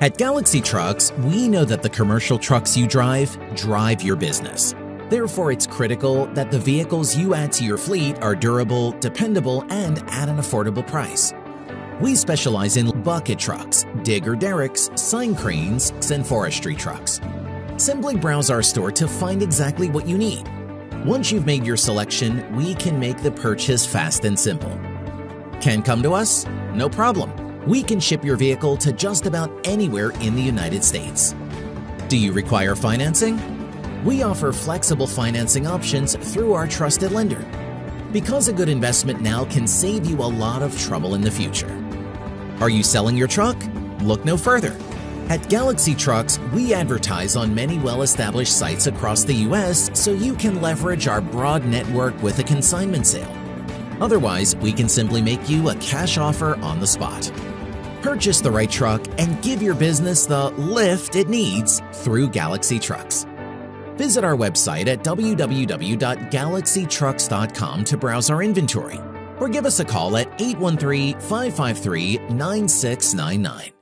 At Galaxy Trucks, we know that the commercial trucks you drive drive your business. Therefore, it's critical that the vehicles you add to your fleet are durable, dependable, and at an affordable price. We specialize in bucket trucks, digger derricks, sign cranes, and forestry trucks. Simply browse our store to find exactly what you need. Once you've made your selection, we can make the purchase fast and simple. Can come to us? No problem we can ship your vehicle to just about anywhere in the United States. Do you require financing? We offer flexible financing options through our trusted lender. Because a good investment now can save you a lot of trouble in the future. Are you selling your truck? Look no further. At Galaxy Trucks, we advertise on many well-established sites across the US so you can leverage our broad network with a consignment sale. Otherwise, we can simply make you a cash offer on the spot. Purchase the right truck and give your business the lift it needs through Galaxy Trucks. Visit our website at www.galaxytrucks.com to browse our inventory or give us a call at 813 553 9699.